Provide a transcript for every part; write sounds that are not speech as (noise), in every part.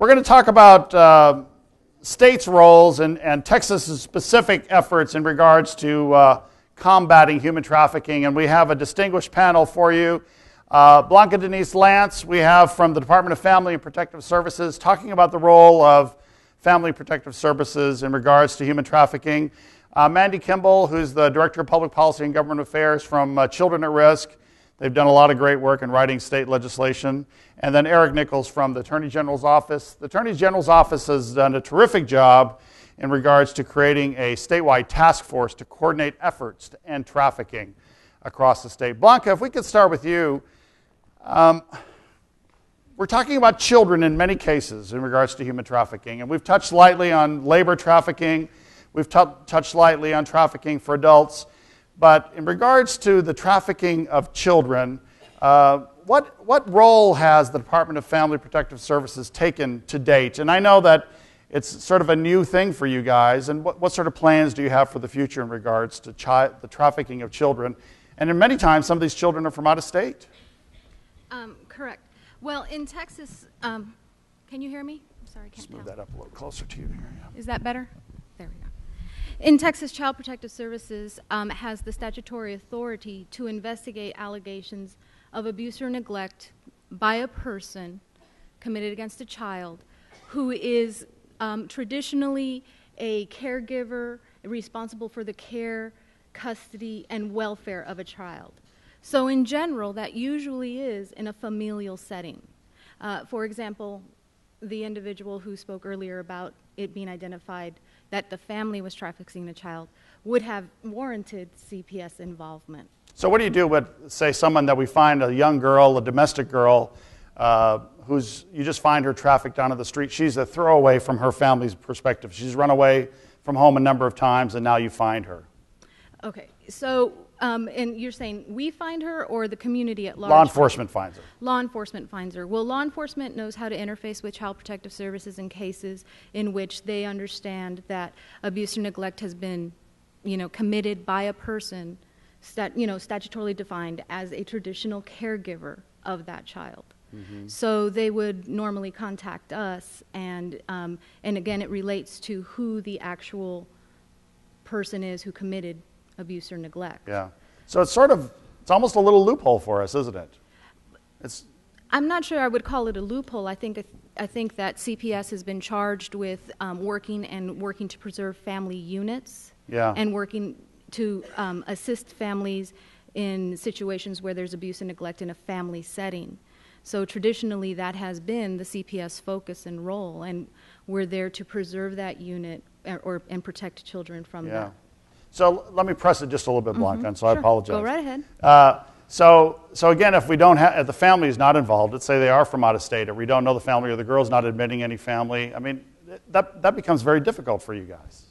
We're going to talk about uh, states' roles and, and Texas's specific efforts in regards to uh, combating human trafficking. And we have a distinguished panel for you. Uh, Blanca Denise Lance, we have from the Department of Family and Protective Services, talking about the role of Family Protective Services in regards to human trafficking. Uh, Mandy Kimball, who's the Director of Public Policy and Government Affairs from uh, Children at Risk. They've done a lot of great work in writing state legislation. And then Eric Nichols from the Attorney General's Office. The Attorney General's Office has done a terrific job in regards to creating a statewide task force to coordinate efforts to end trafficking across the state. Blanca, if we could start with you. Um, we're talking about children in many cases in regards to human trafficking, and we've touched lightly on labor trafficking, we've touched lightly on trafficking for adults. But in regards to the trafficking of children, uh, what, what role has the Department of Family Protective Services taken to date? And I know that it's sort of a new thing for you guys. And what, what sort of plans do you have for the future in regards to chi- the trafficking of children? And in many times, some of these children are from out of state. Um, correct. Well, in Texas, um, can you hear me? I'm sorry, I can't Just move tell. that up a little closer to you here. Yeah. Is that better? In Texas, Child Protective Services um, has the statutory authority to investigate allegations of abuse or neglect by a person committed against a child who is um, traditionally a caregiver responsible for the care, custody, and welfare of a child. So, in general, that usually is in a familial setting. Uh, for example, the individual who spoke earlier about it being identified that the family was trafficking a child would have warranted CPS involvement. So, what do you do with, say, someone that we find a young girl, a domestic girl, uh, who's you just find her trafficked down the street? She's a throwaway from her family's perspective. She's run away from home a number of times, and now you find her. Okay, so, um, and you're saying we find her or the community at large? Law enforcement finds her. Law enforcement finds her. Well, law enforcement knows how to interface with Child Protective Services in cases in which they understand that abuse or neglect has been, you know, committed by a person, stat, you know, statutorily defined as a traditional caregiver of that child. So they would normally contact us, and um, and again, it relates to who the actual person is who committed abuse or neglect. Yeah. So it's sort of, it's almost a little loophole for us, isn't it? It's, I'm not sure I would call it a loophole. I think I think that CPS has been charged with um, working and working to preserve family units Yeah. and working to um, assist families in situations where there's abuse and neglect in a family setting. So traditionally, that has been the CPS focus and role, and we're there to preserve that unit or, or and protect children from yeah. that. So let me press it just a little bit, Blanca, and so I Mm-hmm. Sure. apologize. Go right ahead. Uh, so, so again, if we don't have, if the family is not involved, let's say they are from out of state, or we don't know the family, or the girl's not admitting any family, I mean, that, that becomes very difficult for you guys.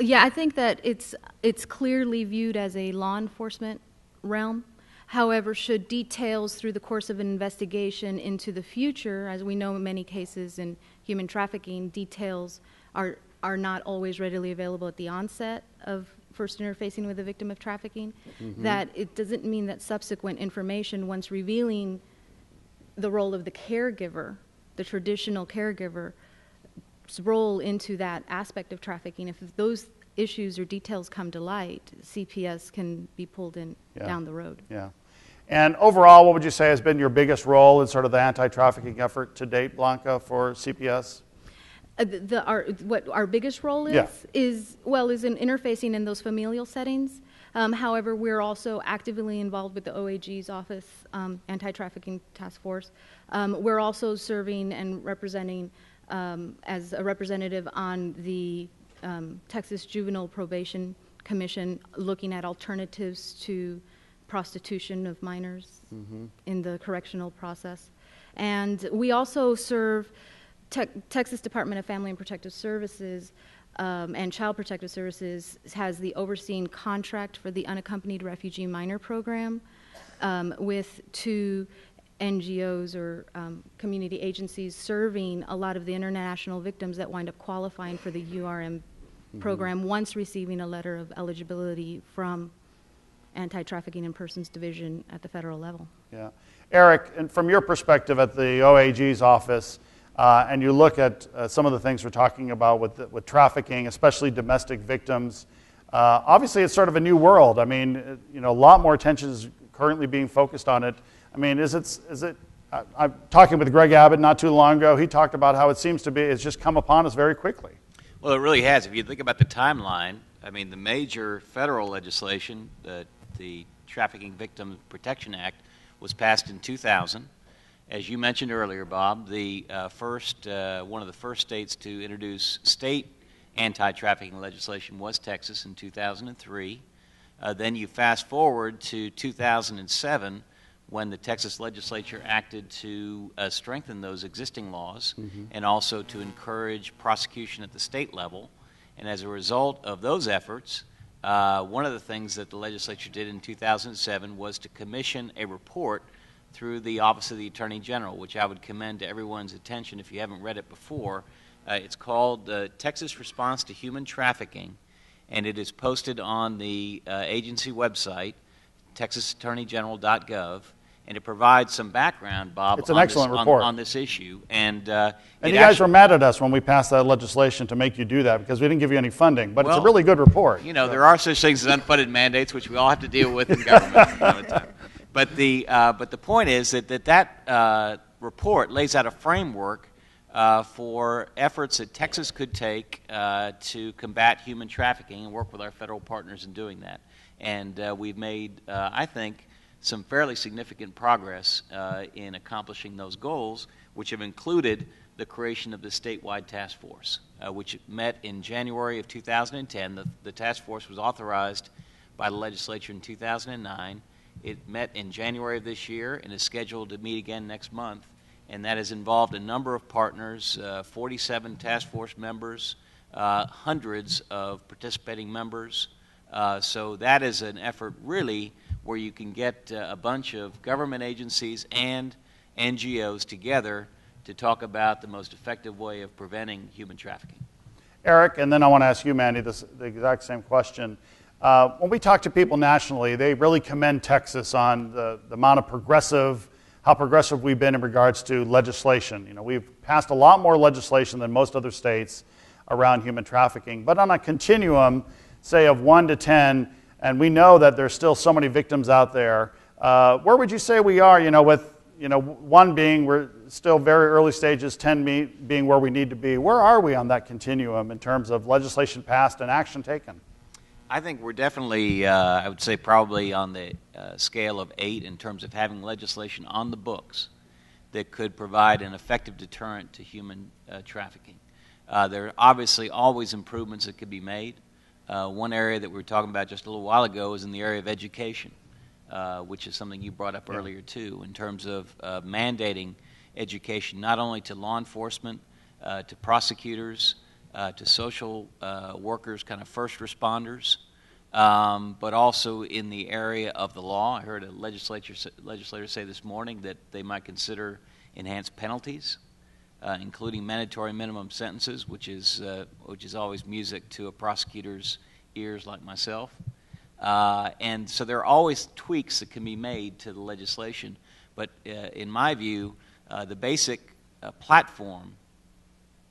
Yeah, I think that it's it's clearly viewed as a law enforcement realm. However, should details through the course of an investigation into the future, as we know in many cases in human trafficking, details are are not always readily available at the onset of first interfacing with a victim of trafficking. Mm-hmm. That it doesn't mean that subsequent information, once revealing the role of the caregiver, the traditional caregiver's role into that aspect of trafficking, if those issues or details come to light, CPS can be pulled in Yeah. down the road. Yeah. And overall, what would you say has been your biggest role in sort of the anti-trafficking effort to date, Blanca, for CPS? Uh, the, the, our, what our biggest role is Yeah. is well is in interfacing in those familial settings. Um, however, we're also actively involved with the OAG's office, um, anti-trafficking task force. Um, we're also serving and representing um, as a representative on the um, Texas Juvenile Probation Commission, looking at alternatives to prostitution of minors in the correctional process. And we also serve Te- Texas Department of Family and Protective Services um, and Child Protective Services has the overseeing contract for the unaccompanied refugee minor program um, with two NGOs or um, community agencies serving a lot of the international victims that wind up qualifying for the URM program once receiving a letter of eligibility from Anti Trafficking in Persons Division at the federal level. Yeah. Eric, and from your perspective at the OAG's office, uh, and you look at uh, some of the things we're talking about with, with trafficking, especially domestic victims, uh, obviously it's sort of a new world. I mean, uh, you know, a lot more attention is currently being focused on it. I mean, is it, is it I, I'm talking with Greg Abbott not too long ago. He talked about how it seems to be, it's just come upon us very quickly. Well, it really has. If you think about the timeline, I mean, the major federal legislation, the, the Trafficking Victim Protection Act, was passed in 2000. As you mentioned earlier, Bob, the uh, first, uh, one of the first states to introduce state anti-trafficking legislation was Texas in 2003. Uh, then you fast forward to 2007 when the Texas legislature acted to uh, strengthen those existing laws mm-hmm. and also to encourage prosecution at the state level. And as a result of those efforts, uh, one of the things that the legislature did in 2007 was to commission a report through the Office of the Attorney General, which I would commend to everyone's attention if you haven't read it before. Uh, it's called the Texas Response to Human Trafficking, and it is posted on the uh, agency website, texasattorneygeneral.gov and it provides some background, Bob. It's an excellent this, report on, on, this issue. And uh, and you guys actually, were mad at us when we passed that legislation to make you do that because we didn't give you any funding. But well, it's a really good report. You know, so. there are such things as unfunded mandates, which we all have to deal with in government. (laughs) but the uh, but the point is that that that uh, report lays out a framework. Uh, for efforts that Texas could take uh, to combat human trafficking and work with our federal partners in doing that. And uh, we've made, I think, some fairly significant progress uh, in accomplishing those goals, which have included the creation of the statewide task force, uh, which met in January of 2010. The, the, task force was authorized by the legislature in 2009. It met in January of this year and is scheduled to meet again next month. And that has involved a number of partners, uh, 47 task force members, uh, hundreds of participating members. Uh, so that is an effort really where you can get uh, a bunch of government agencies and NGOs together to talk about the most effective way of preventing human trafficking. Eric, and then I want to ask you, Mandy, this, the exact same question. Uh, when we talk to people nationally, they really commend Texas on the, the amount of progressive, how progressive we've been in regards to legislation. You know, we've passed a lot more legislation than most other states around human trafficking. But on a continuum, say of 1 to 10, and we know that there's still so many victims out there. Uh, where would you say we are, you know, with you know, one being we're still very early stages, 10 being where we need to be. Where are we on that continuum in terms of legislation passed and action taken? I think we're definitely, uh, I would say, probably on the uh, scale of eight in terms of having legislation on the books that could provide an effective deterrent to human uh, trafficking. Uh, there are obviously always improvements that could be made. Uh, one area that we were talking about just a little while ago is in the area of education, uh, which is something you brought up yeah. earlier too, in terms of uh, mandating education not only to law enforcement, uh, to prosecutors, uh, to social uh, workers, kind of first responders, um, but also in the area of the law. I heard a legislature legislator say this morning that they might consider enhanced penalties uh, including mandatory minimum sentences, which is, uh, which is always music to a prosecutor's ears like myself. Uh, and so there are always tweaks that can be made to the legislation. But uh, in my view, the basic platform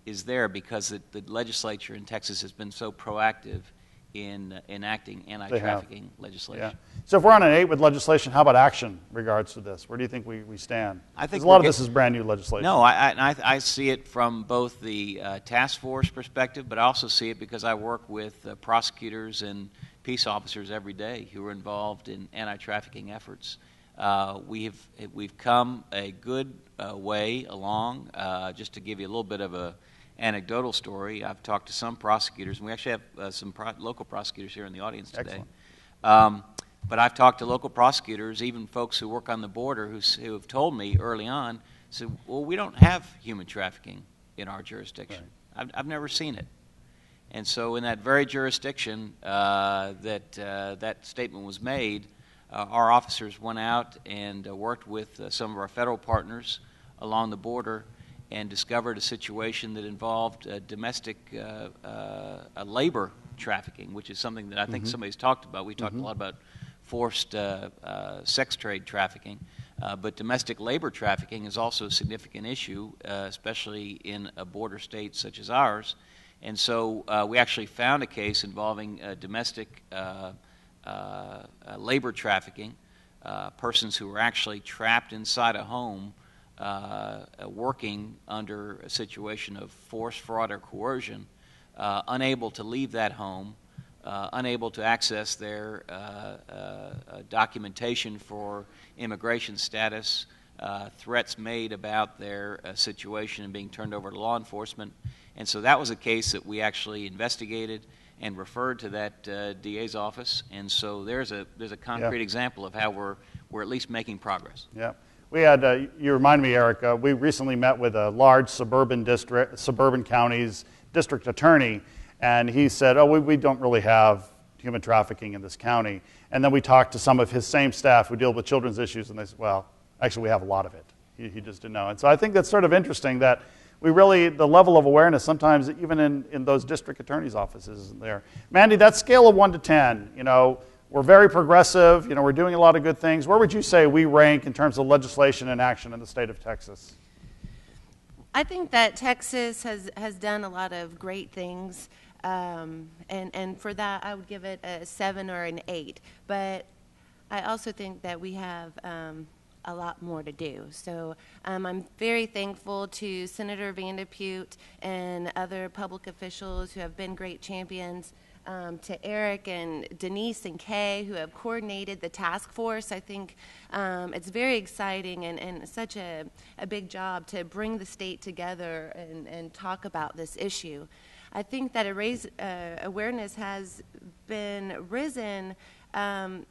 is there because the, the legislature in Texas has been so proactive in uh, enacting anti-trafficking legislation. Yeah. So if we're on an eight with legislation, how about action regards to this? Where do you think we, we stand? I think a lot of this is brand new legislation. No, I, I, I see it from both the uh, task force perspective, but I also see it because I work with uh, prosecutors and peace officers every day who are involved in anti-trafficking efforts. Uh, we've we've come a good uh, way along. Uh, just to give you a little bit of a anecdotal story. I've talked to some prosecutors, and we actually have uh, some pro- local prosecutors here in the audience today. Um, but I've talked to local prosecutors, even folks who work on the border, who, who have told me early on, said, "Well, we don't have human trafficking in our jurisdiction. Right. I've, I've never seen it." And so, in that very jurisdiction uh, that uh, that statement was made, uh, our officers went out and uh, worked with uh, some of our federal partners along the border and discovered a situation that involved uh, domestic uh, uh, labor trafficking, which is something that I think mm-hmm. somebody's talked about. We talked mm-hmm. a lot about forced uh, uh, sex trade trafficking. Uh, but domestic labor trafficking is also a significant issue, uh, especially in a border state such as ours. And so uh, we actually found a case involving uh, domestic uh, uh, labor trafficking, persons who were actually trapped inside a home working under a situation of force, fraud, or coercion, unable to leave that home. Uh, unable to access their uh, uh, documentation for immigration status, threats made about their situation and being turned over to law enforcement. And so that was a case that we actually investigated and referred to that uh, DA's office. And so there's a there's a concrete yeah. example of how we're we're at least making progress. Yeah. We had, uh, you remind me, Eric, uh, we recently met with a large suburban district, suburban county's district attorney, and he said, Oh, we, we don't really have human trafficking in this county. And then we talked to some of his same staff who deal with children's issues, and they said, Well, actually, we have a lot of it. He, he just didn't know. And so I think that's sort of interesting that we really, the level of awareness, sometimes even in, in those district attorney's offices, isn't there. Mandy, that scale of 1 to 10, you know, we're very progressive, you know, we're doing a lot of good things. Where would you say we rank in terms of legislation and action in the state of Texas? I think that Texas has, has done a lot of great things. Um, and, and for that, I would give it a seven or an eight. But I also think that we have um, a lot more to do. So um, I'm very thankful to Senator Van de Putte and other public officials who have been great champions. Um, to Eric and Denise and Kay, who have coordinated the task force. I think um, it's very exciting and, and such a, a big job to bring the state together and, and talk about this issue. I think that raise, uh, awareness has been risen, um,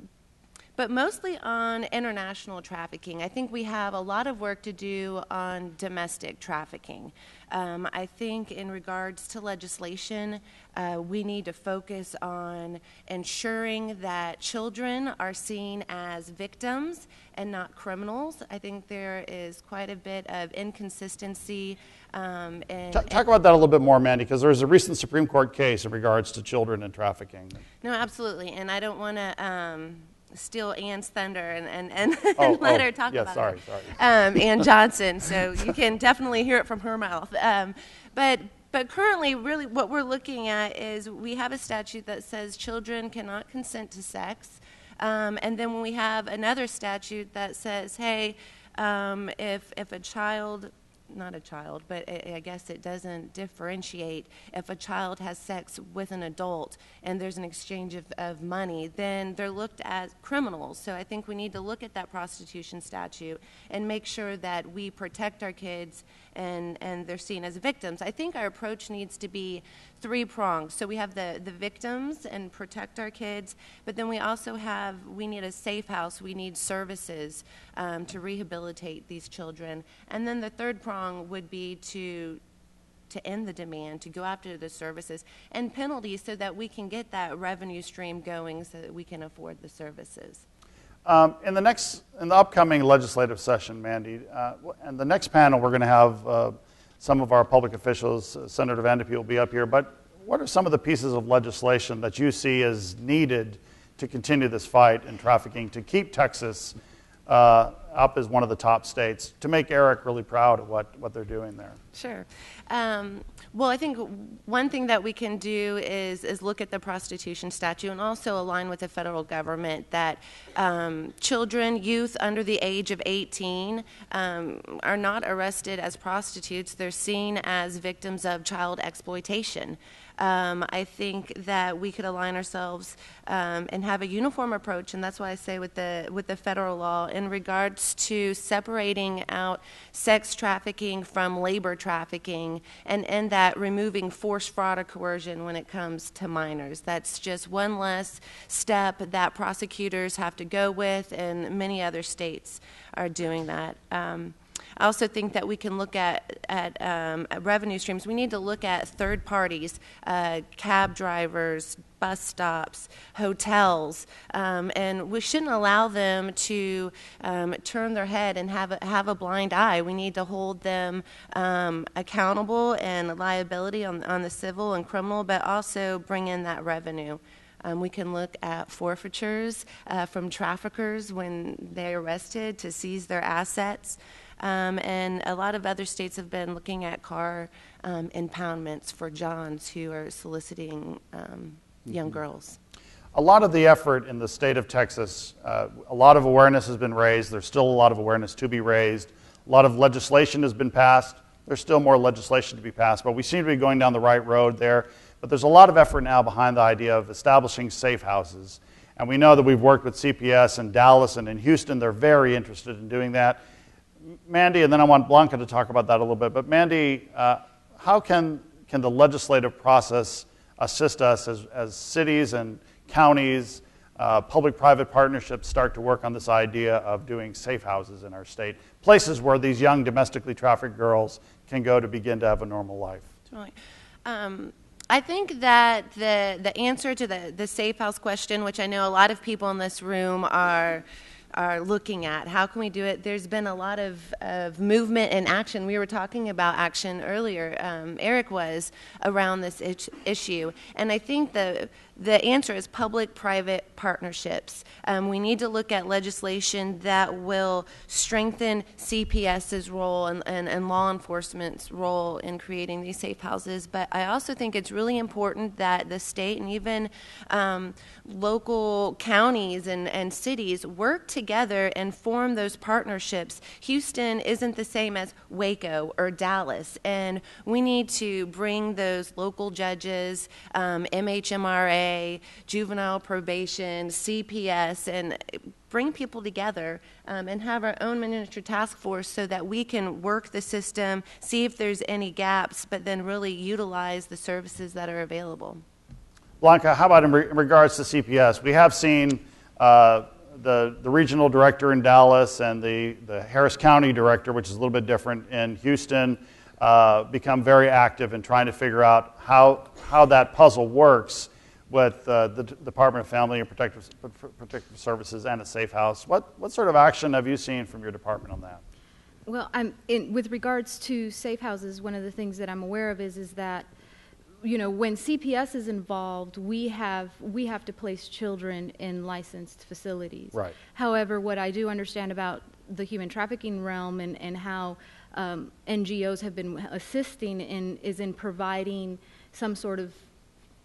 but mostly on international trafficking. I think we have a lot of work to do on domestic trafficking. Um, I think, in regards to legislation, uh, we need to focus on ensuring that children are seen as victims and not criminals. I think there is quite a bit of inconsistency. Um, and, talk, talk about that a little bit more, Mandy, because there was a recent Supreme Court case in regards to children and trafficking. No, absolutely. And I don't want to. Um, steal Ann's thunder and, and, and, oh, (laughs) and let oh, her talk yeah, about sorry, it. Sorry, um, Ann (laughs) Johnson, so you can definitely hear it from her mouth. Um, but, but currently, really, what we're looking at is we have a statute that says children cannot consent to sex. Um, and then we have another statute that says, hey, um, if, if a child not a child, but I guess it doesn't differentiate. If a child has sex with an adult and there's an exchange of, of money, then they're looked as criminals. So I think we need to look at that prostitution statute and make sure that we protect our kids and, and they're seen as victims. I think our approach needs to be three prongs. So we have the, the victims and protect our kids, but then we also have, we need a safe house, we need services um, to rehabilitate these children. And then the third prong would be to to end the demand, to go after the services, and penalties so that we can get that revenue stream going so that we can afford the services. Um, in the next, in the upcoming legislative session, Mandy, uh, and the next panel, we're going to have uh, some of our public officials. Uh, Senator Van de Putte will be up here. But what are some of the pieces of legislation that you see as needed to continue this fight in trafficking to keep Texas uh, up as one of the top states to make Eric really proud of what, what they're doing there? Sure. Um, well, I think one thing that we can do is, is look at the prostitution statute and also align with the federal government that um, children, youth under the age of 18 um, are not arrested as prostitutes. They're seen as victims of child exploitation. Um, I think that we could align ourselves um, and have a uniform approach, and that's why I say with the with the federal law in regards to separating out sex trafficking from labor trafficking, and in that removing force, fraud, or coercion when it comes to minors. That's just one less step that prosecutors have to go with, and many other states are doing that. Um, I also think that we can look at, at, um, at revenue streams. We need to look at third parties, uh, cab drivers, bus stops, hotels, um, and we shouldn't allow them to um, turn their head and have a, have a blind eye. We need to hold them um, accountable and liability on, on the civil and criminal, but also bring in that revenue. Um, we can look at forfeitures uh, from traffickers when they're arrested to seize their assets. Um, and a lot of other states have been looking at car um, impoundments for Johns who are soliciting um, young girls. A lot of the effort in the state of Texas, uh, a lot of awareness has been raised. There's still a lot of awareness to be raised. A lot of legislation has been passed. There's still more legislation to be passed, but we seem to be going down the right road there. But there's a lot of effort now behind the idea of establishing safe houses. And we know that we've worked with CPS in Dallas and in Houston. They're very interested in doing that. Mandy, and then I want Blanca to talk about that a little bit. But Mandy, uh, how can, can the legislative process assist us as, as cities and counties, uh, public private partnerships start to work on this idea of doing safe houses in our state? Places where these young domestically trafficked girls can go to begin to have a normal life. Totally. Um, I think that the the answer to the the safe house question, which I know a lot of people in this room are are looking at. How can we do it? There's been a lot of, of movement and action. We were talking about action earlier. Um, Eric was around this issue, and I think the the answer is public private partnerships. Um, we need to look at legislation that will strengthen CPS's role and, and, and, law enforcement's role in creating these safe houses. But I also think it's really important that the state and even um, local counties and, and cities work together and form those partnerships. Houston isn't the same as Waco or Dallas, and we need to bring those local judges, um, MHMRA, juvenile probation, CPS, and bring people together um, and have our own miniature task force so that we can work the system, see if there's any gaps, but then really utilize the services that are available. Blanca, how about in, re- in regards to CPS? We have seen uh, the, the regional director in Dallas and the, the Harris County director, which is a little bit different in Houston, uh, become very active in trying to figure out how, how that puzzle works with uh, the Department of Family and Protective, Protective Services and a safe house. What, what sort of action have you seen from your department on that? Well, in, with regards to safe houses, one of the things that I'm aware of is, is that you know, when CPS is involved, we have we have to place children in licensed facilities. Right. However, what I do understand about the human trafficking realm and and how um, NGOs have been assisting in is in providing some sort of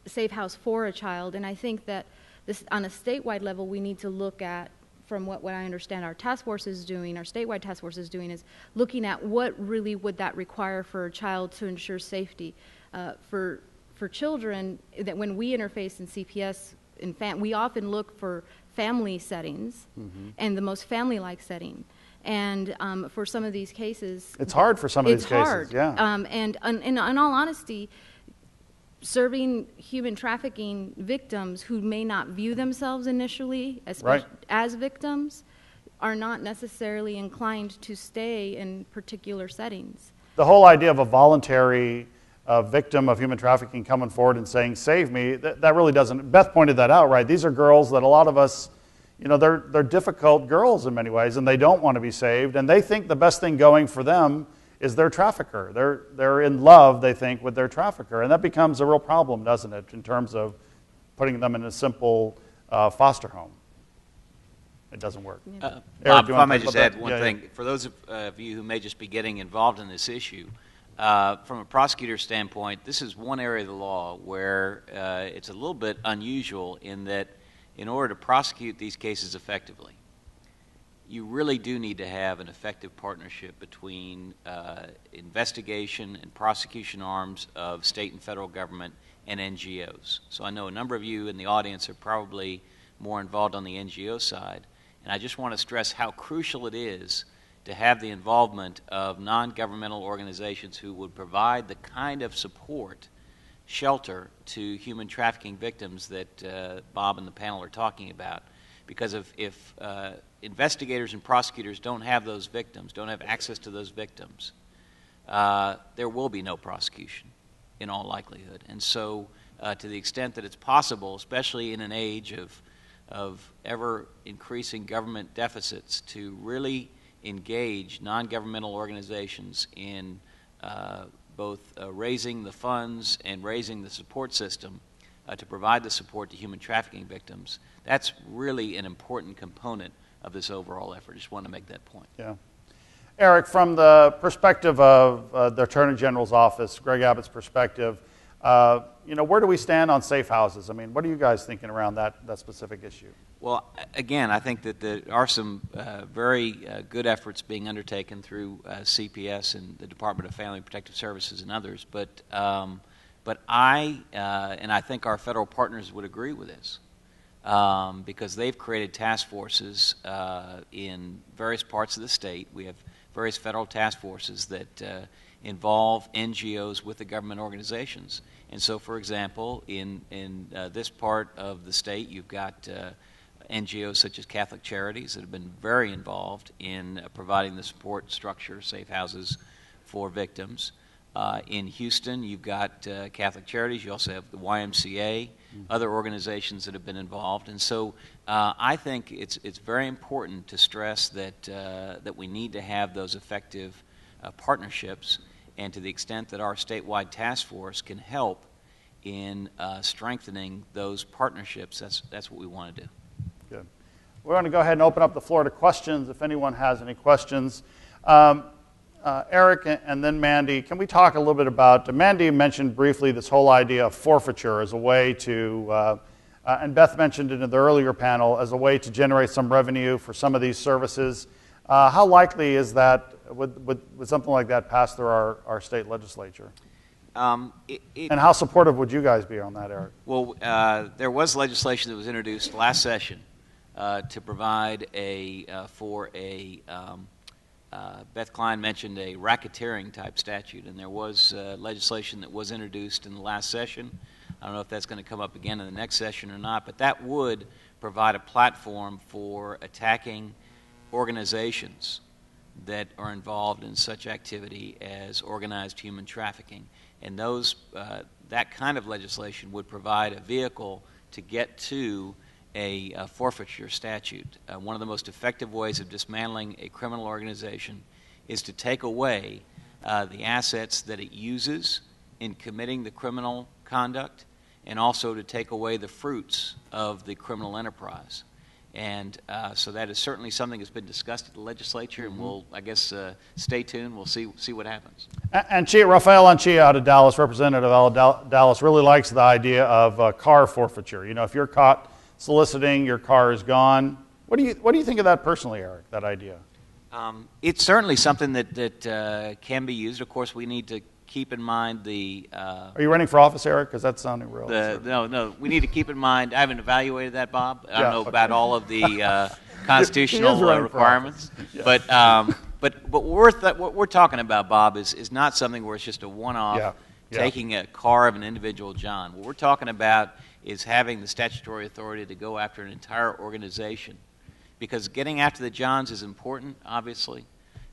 safe house for a child. And I think that this, on a statewide level, we need to look at, from what, what I understand our task force is doing, our statewide task force is doing, is looking at what really would that require for a child to ensure safety. Uh, for, for children, that when we interface in CPS, in fam- we often look for family settings mm-hmm. and the most family like setting. And um, for some of these cases, it's hard for some of these hard. cases. Yeah. Um, and in, in all honesty, serving human trafficking victims who may not view themselves initially as, right. as victims are not necessarily inclined to stay in particular settings. The whole idea of a voluntary uh, victim of human trafficking coming forward and saying, Save me, that, that really doesn't. Beth pointed that out, right? These are girls that a lot of us, you know, they're, they're difficult girls in many ways, and they don't want to be saved, and they think the best thing going for them is their trafficker. They're, they're in love, they think, with their trafficker. And that becomes a real problem, doesn't it, in terms of putting them in a simple uh, foster home. It doesn't work. Uh, Eric, Bob, if I may just add that? one yeah, thing. Yeah. For those of, uh, of, you who may just be getting involved in this issue, uh, from a prosecutor standpoint, this is one area of the law where uh, it's a little bit unusual in that in order to prosecute these cases effectively, you really do need to have an effective partnership between uh, investigation and prosecution arms of state and federal government and NGOs. So I know a number of you in the audience are probably more involved on the NGO side, and I just want to stress how crucial it is to have the involvement of non governmental organizations who would provide the kind of support, shelter to human trafficking victims that uh, Bob and the panel are talking about. Because if, if uh, investigators and prosecutors don't have those victims, don't have access to those victims, uh, there will be no prosecution in all likelihood. And so, uh, to the extent that it's possible, especially in an age of, of ever increasing government deficits, to really engage non governmental organizations in uh, both uh, raising the funds and raising the support system uh, to provide the support to human trafficking victims, that's really an important component of this overall effort. Just want to make that point. Yeah. Eric, from the perspective of uh, the Attorney General's office, Greg Abbott's perspective, uh, you know, where do we stand on safe houses? I mean, what are you guys thinking around that, that specific issue? Well, again, I think that there are some uh, very uh, good efforts being undertaken through uh, CPS and the Department of Family Protective Services and others. But, um, but I, uh, and I think our federal partners would agree with this, um, because they've created task forces in various parts of the state. We have various federal task forces that involve NGOs with the government organizations. And so, for example, in, in this part of the state, you've got NGOs such as Catholic Charities that have been very involved in uh, providing the support structure, safe houses for victims. Uh, in Houston, you've got uh, Catholic Charities. You also have the YMCA, mm-hmm. other organizations that have been involved. And so uh, I think it's, it's very important to stress that, uh, that we need to have those effective uh, partnerships. And to the extent that our statewide task force can help in strengthening those partnerships, that's, that's what we want to do. Good. We're going to go ahead and open up the floor to questions if anyone has any questions. Um, uh, Eric and then Mandy, can we talk a little bit about? Mandy mentioned briefly this whole idea of forfeiture as a way to, uh, uh, and Beth mentioned it in the earlier panel, as a way to generate some revenue for some of these services. Uh, how likely is that, would, would, would, something like that pass through our, our state legislature? Um, it, it, and how supportive would you guys be on that, Eric? Well, uh, there was legislation that was introduced last session uh, to provide a uh, for a um, uh, Beth Klein mentioned a racketeering type statute, and there was uh, legislation that was introduced in the last session. I don't know if that's going to come up again in the next session or not, but that would provide a platform for attacking organizations that are involved in such activity as organized human trafficking. And those, uh, that kind of legislation would provide a vehicle to get to a, a forfeiture statute. Uh, one of the most effective ways of dismantling a criminal organization is to take away uh, the assets that it uses in committing the criminal conduct and also to take away the fruits of the criminal enterprise. And uh, so that is certainly something that's been discussed at the legislature, and mm-hmm. we'll, I guess, uh, stay tuned. We'll see see what happens. And, and Chia, Rafael Anchia out of Dallas, representative out of Dallas, really likes the idea of uh, car forfeiture. You know, if you're caught soliciting, your car is gone. What do you, what do you think of that personally, Eric, that idea? Um, it's certainly something that, that uh, can be used. Of course, we need to keep in mind the. Uh, Are you running for office, Eric? Because that's sounding real. The, no, no. We need to keep in mind. I haven't evaluated that, Bob. I don't know okay. about all of the uh, (laughs) constitutional uh, requirements, yeah. but um, but but what we're, th- what we're talking about, Bob, is is not something where it's just a one-off. Yeah. Taking a car of an individual John. What we're talking about is having the statutory authority to go after an entire organization. Because getting after the Johns is important, obviously,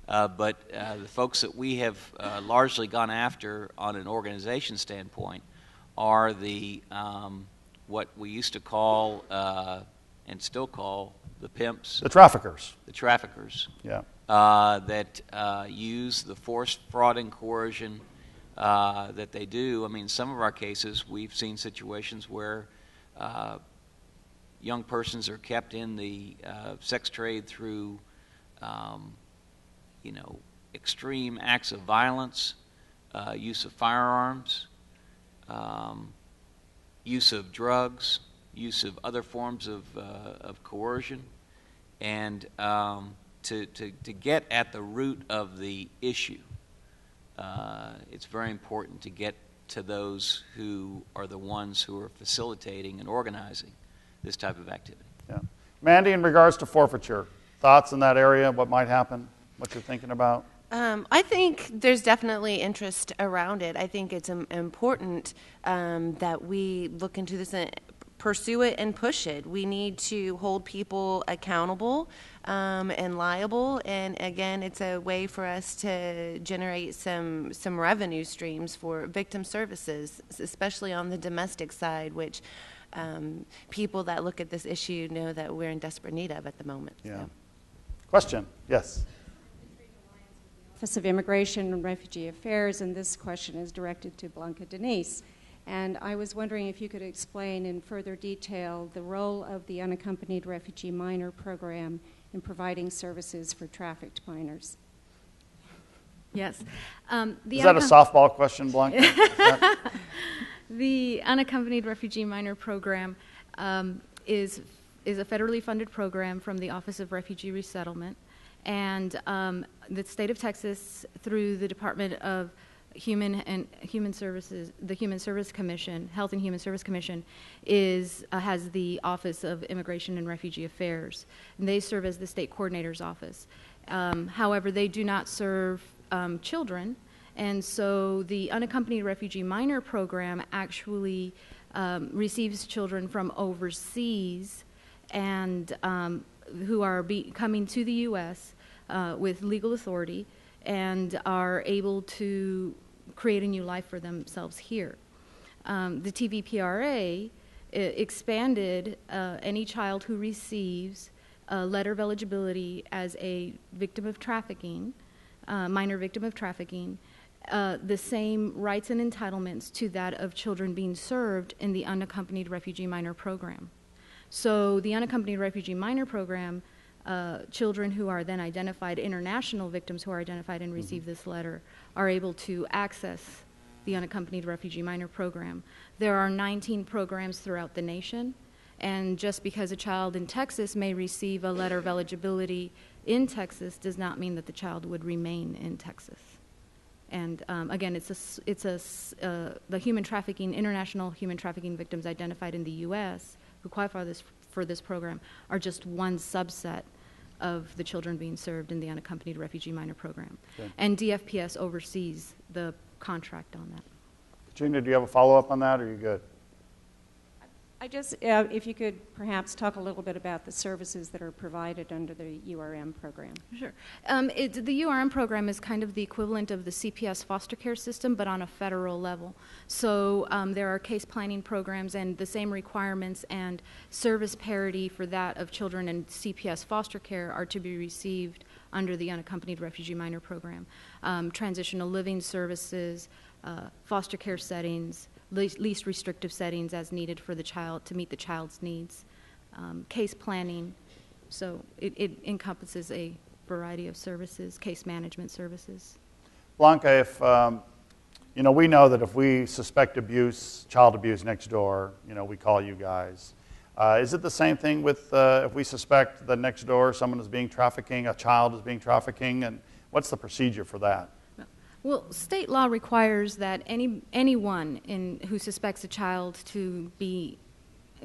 uh, but uh, the folks that we have uh, largely gone after on an organization standpoint are the um, what we used to call uh, and still call the pimps, the traffickers, the traffickers, yeah, uh, that uh, use the force, fraud, and coercion uh, that they do. I mean, some of our cases, we've seen situations where uh, young persons are kept in the uh, sex trade through, um, you know, extreme acts of violence, uh, use of firearms, um, use of drugs, use of other forms of, uh, of coercion, and um, to, to, to get at the root of the issue uh, it's very important to get to those who are the ones who are facilitating and organizing this type of activity. Yeah. Mandy, in regards to forfeiture, thoughts in that area, what might happen, what you're thinking about? Um, I think there's definitely interest around it. I think it's um, important um, that we look into this and pursue it and push it. We need to hold people accountable um, and liable. And again, it's a way for us to generate some some revenue streams for victim services, especially on the domestic side, which um, people that look at this issue know that we're in desperate need of at the moment. Yeah. So. Question? Yes. Office of Immigration and Refugee Affairs, and this question is directed to Blanca Denise. And I was wondering if you could explain in further detail the role of the Unaccompanied Refugee Minor Program in providing services for trafficked minors. Yes. Um, Is that a softball question, Blanca? (laughs) The Unaccompanied Refugee Minor Program um, is, is a federally funded program from the Office of Refugee Resettlement. And um, the state of Texas, through the Department of Human and Human Services, the Human Service Commission, Health and Human Service Commission, is uh, has the Office of Immigration and Refugee Affairs. And they serve as the state coordinator's office. Um, however, they do not serve um, children, and so the Unaccompanied Refugee Minor Program actually um, receives children from overseas and um, who are be- coming to the U.S. Uh, with legal authority and are able to create a new life for themselves here. Um, the TVPRA expanded uh, any child who receives a letter of eligibility as a victim of trafficking, uh, minor victim of trafficking, uh, the same rights and entitlements to that of children being served in the unaccompanied refugee minor program. So, the unaccompanied refugee minor program, uh, children who are then identified, international victims who are identified and receive mm-hmm. this letter, are able to access the unaccompanied refugee minor program. There are 19 programs throughout the nation, and just because a child in Texas may receive a letter of eligibility in Texas does not mean that the child would remain in Texas. And um, again, it's a, it's a, uh, the human trafficking, international human trafficking victims identified in the U.S. who qualify this, for this program are just one subset of the children being served in the unaccompanied refugee minor program. Okay. And DFPS oversees the contract on that. Gina, do you have a follow up on that, or are you good? I just, uh, if you could perhaps talk a little bit about the services that are provided under the URM program. Sure. Um, it, the URM program is kind of the equivalent of the CPS foster care system, but on a federal level. So um, there are case planning programs and the same requirements and service parity for that of children in CPS foster care are to be received under the unaccompanied refugee minor program. Um, transitional living services, uh, foster care settings least, least restrictive settings as needed for the child to meet the child's needs, um, case planning. So it, it encompasses a variety of services, case management services. Blanca, if um, you know, we know that if we suspect abuse, child abuse next door, you know, we call you guys. Uh, is it the same thing with uh, if we suspect that next door someone is being trafficking, a child is being trafficking, and what's the procedure for that? Well, state law requires that any anyone in, who suspects a child to be,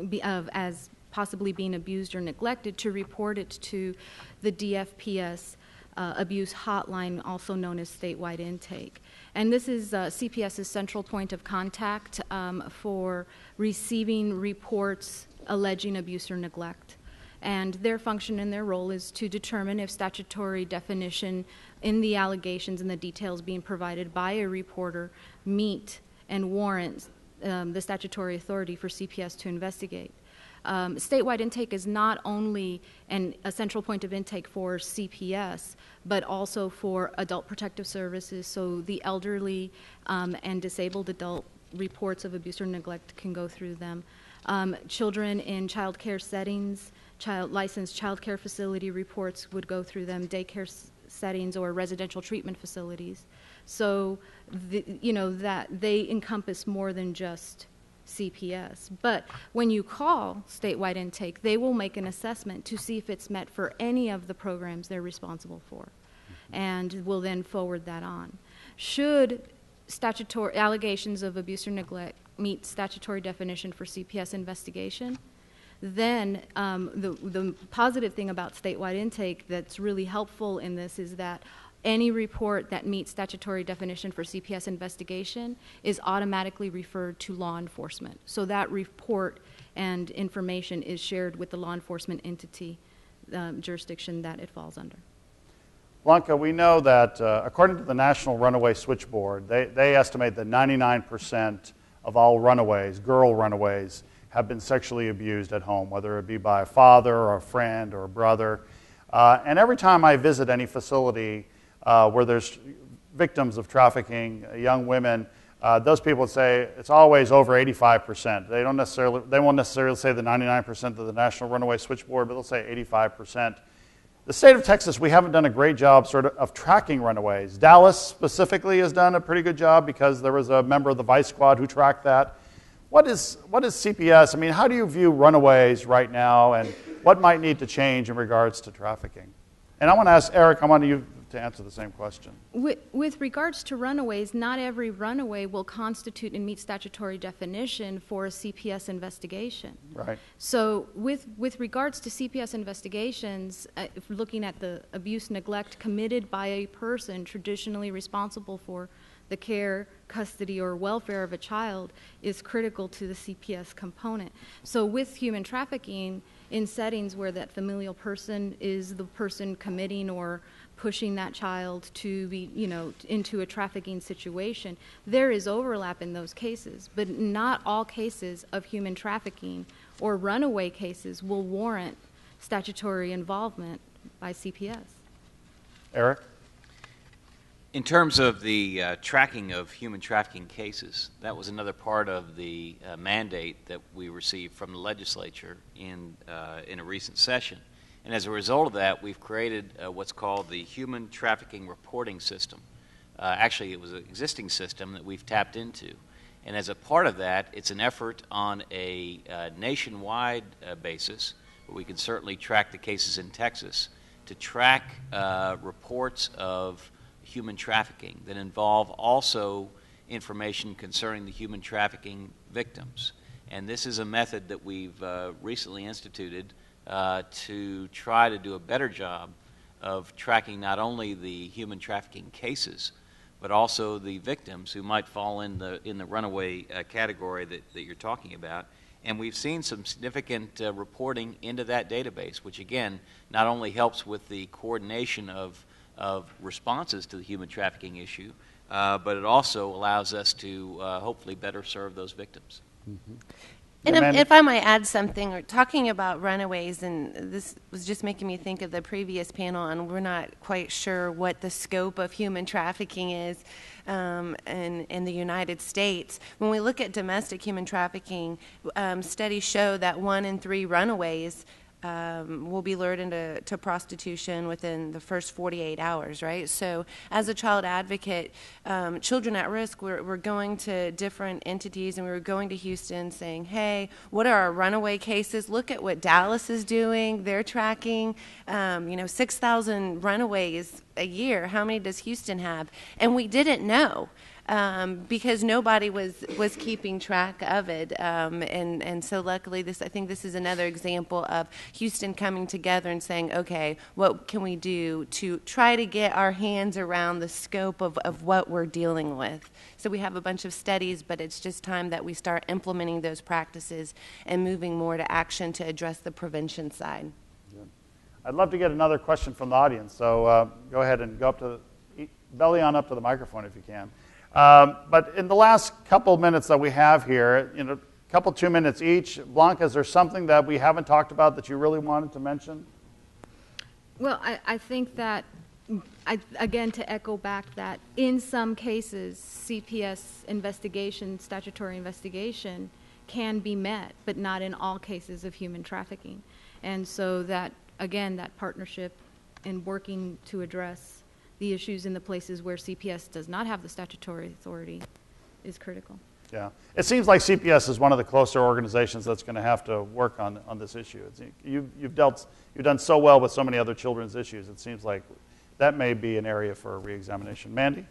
be of as possibly being abused or neglected to report it to the DFPS uh, abuse hotline, also known as statewide intake. And this is uh, CPS's central point of contact um, for receiving reports alleging abuse or neglect and their function and their role is to determine if statutory definition in the allegations and the details being provided by a reporter meet and warrant um, the statutory authority for CPS to investigate. Um, statewide intake is not only an, a central point of intake for CPS, but also for adult protective services. So the elderly um, and disabled adult reports of abuse or neglect can go through them. Um, children in child care settings, child, licensed child care facility reports would go through them, daycare settings or residential treatment facilities. So, the, you know, that they encompass more than just CPS. But when you call statewide intake, they will make an assessment to see if it's met for any of the programs they're responsible for and will then forward that on. Should statutory allegations of abuse or neglect meet statutory definition for CPS investigation, then um, the, the positive thing about statewide intake that's really helpful in this is that any report that meets statutory definition for CPS investigation is automatically referred to law enforcement. So that report and information is shared with the law enforcement entity um, jurisdiction that it falls under. Blanca, we know that uh, according to the National Runaway Switchboard, they, they estimate that 99% of all runaways, girl runaways, have been sexually abused at home, whether it be by a father or a friend or a brother. Uh, and every time I visit any facility uh, where there's victims of trafficking, uh, young women, uh, those people say it's always over 85%. They don't necessarily, they won't necessarily say the 99% of the National Runaway Switchboard, but they'll say 85%. The state of Texas, we haven't done a great job sort of, of tracking runaways. Dallas specifically has done a pretty good job because there was a member of the Vice Squad who tracked that. What is, what is CPS? I mean, how do you view runaways right now, and what might need to change in regards to trafficking? And I want to ask Eric, I want to you to answer the same question. With, with, regards to runaways, not every runaway will constitute and meet statutory definition for a CPS investigation. Right. So, with, with regards to CPS investigations, uh, looking at the abuse neglect committed by a person traditionally responsible for the care, custody, or welfare of a child is critical to the CPS component. So, with human trafficking, in settings where that familial person is the person committing or pushing that child to be, you know, into a trafficking situation, there is overlap in those cases. But not all cases of human trafficking or runaway cases will warrant statutory involvement by CPS. Eric? In terms of the uh, tracking of human trafficking cases, that was another part of the uh, mandate that we received from the legislature in, uh, in a recent session. And as a result of that, we've created uh, what's called the Human Trafficking Reporting System. Uh, actually, it was an existing system that we've tapped into. And as a part of that, it's an effort on a uh, nationwide basis, but we can certainly track the cases in Texas, to track reports of human trafficking that involve also information concerning the human trafficking victims. And this is a method that we've uh, recently instituted uh, to try to do a better job of tracking not only the human trafficking cases, but also the victims who might fall in the, in the runaway uh, category that, that you're talking about. And we've seen some significant uh, reporting into that database, which again not only helps with the coordination of of responses to the human trafficking issue, uh, but it also allows us to uh, hopefully better serve those victims. Mm-hmm. And if, if, I might add something, or talking about runaways, and this was just making me think of the previous panel, and we're not quite sure what the scope of human trafficking is um, in, in the United States. When we look at domestic human trafficking, um, studies show that one in three runaways um, will be lured into to prostitution within the first 48 hours, right? So, as a child advocate, um, children at risk, we're, we're going to different entities and we were going to Houston saying, hey, what are our runaway cases? Look at what Dallas is doing. They're tracking, um, you know, 6,000 runaways a year. How many does Houston have? And we didn't know um, because nobody was was keeping track of it. Um, and and so luckily, this I think this is another example of Houston coming together and saying, okay, what can we do to try to get our hands around the scope of, of what we're dealing with? So we have a bunch of studies, but it's just time that we start implementing those practices and moving more to action to address the prevention side. I'd love to get another question from the audience. So uh, go ahead and go up to belly on up to the microphone if you can. Um, but in the last couple minutes that we have here, you know, a couple two minutes each, Blanca, is there something that we haven't talked about that you really wanted to mention? Well, I, I think that, I, again, to echo back that in some cases, CPS investigation, statutory investigation, can be met, but not in all cases of human trafficking. And so that, again, that partnership in working to address the issues in the places where CPS does not have the statutory authority is critical. Yeah. It seems like CPS is one of the closer organizations that's going to have to work on, on this issue. you, you've, dealt, you've done so well with so many other children's issues. It seems like that may be an area for reexamination. Mandy?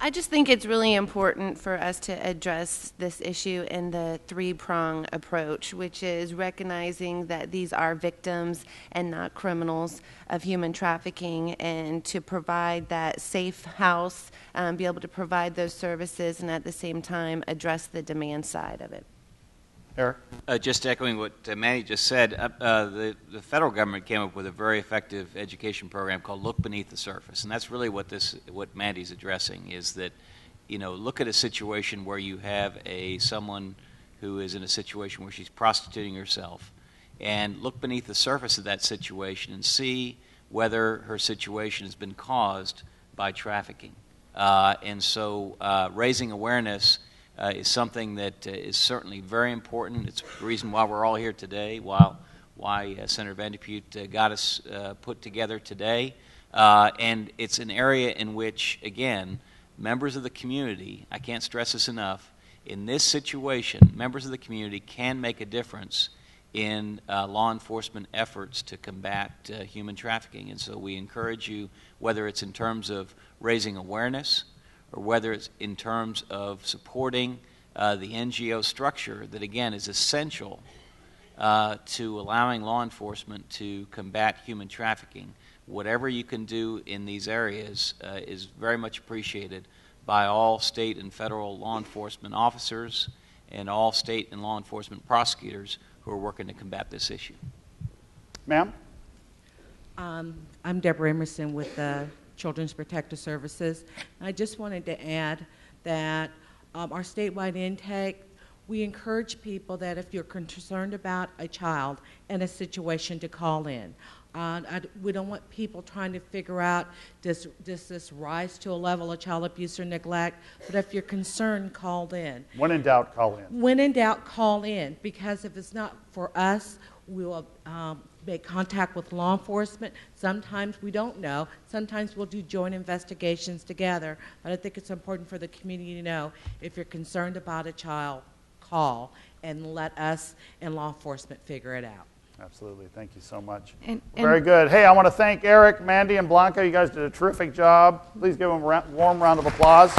I just think it's really important for us to address this issue in the three prong approach, which is recognizing that these are victims and not criminals of human trafficking, and to provide that safe house, um, be able to provide those services, and at the same time address the demand side of it. Eric? Uh, just echoing what uh, Manny just said, uh, uh, the, the federal government came up with a very effective education program called Look Beneath the Surface, and that's really what this, what Mandy's addressing is that, you know, look at a situation where you have a someone who is in a situation where she's prostituting herself, and look beneath the surface of that situation and see whether her situation has been caused by trafficking. Uh, and so uh, raising awareness uh, is something that uh, is certainly very important. It's the reason why we're all here today, while, why uh, Senator Van de Putte uh, got us put together today. And it's an area in which, again, members of the community, I can't stress this enough, in this situation, members of the community can make a difference in uh, law enforcement efforts to combat uh, human trafficking. And so we encourage you, whether it's in terms of raising awareness or whether it's in terms of supporting uh, the NGO structure that, again, is essential uh, to allowing law enforcement to combat human trafficking. Whatever you can do in these areas uh, is very much appreciated by all state and federal law enforcement officers and all state and law enforcement prosecutors who are working to combat this issue. Ma'am? Um, I'm Deborah Emerson with the Children's Protective Services. I just wanted to add that um, our statewide intake, we encourage people that if you're concerned about a child and a situation to call in. Uh, I, we don't want people trying to figure out does, does this rise to a level of child abuse or neglect, but if you're concerned, call in. When in doubt, call in. When in doubt, call in because if it's not for us, we will um, make contact with law enforcement. Sometimes we don't know. Sometimes we'll do joint investigations together. But I think it's important for the community to know if you're concerned about a child, call and let us and law enforcement figure it out. Absolutely. Thank you so much. And- Very good. Hey, I want to thank Eric, Mandy, and Blanca. You guys did a terrific job. Please give them a warm round of applause.